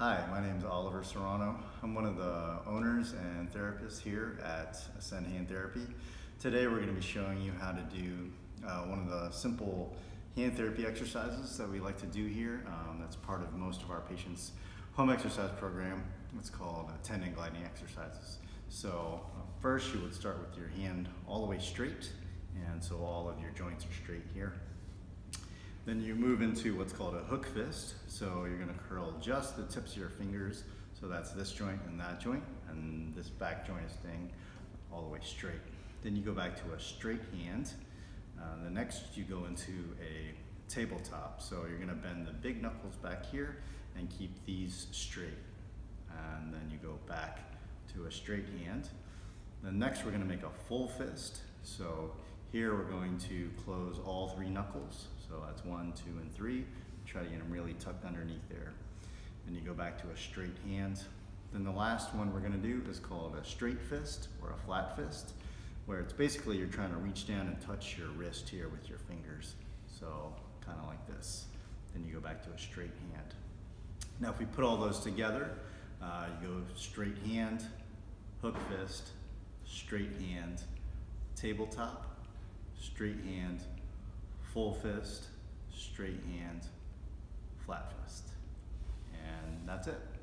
Hi, my name is Oliver Serrano. I'm one of the owners and therapists here at Ascend Hand Therapy. Today we're going to be showing you how to do uh, one of the simple hand therapy exercises that we like to do here. Um, that's part of most of our patients' home exercise program. It's called uh, tendon gliding exercises. So uh, first you would start with your hand all the way straight and so all of your joints are straight here. Then you move into what's called a hook fist. So you're gonna curl just the tips of your fingers. So that's this joint and that joint, and this back joint is staying all the way straight. Then you go back to a straight hand. Uh, the next you go into a tabletop. So you're gonna bend the big knuckles back here and keep these straight. And then you go back to a straight hand. Then next we're gonna make a full fist. So here we're going to close all three knuckles. So that's one, two, and three. Try to get them really tucked underneath there. Then you go back to a straight hand. Then the last one we're gonna do is called a straight fist or a flat fist, where it's basically you're trying to reach down and touch your wrist here with your fingers. So kind of like this. Then you go back to a straight hand. Now if we put all those together, uh, you go straight hand, hook fist, straight hand, tabletop, straight hand, full fist, straight hand, flat fist. And that's it.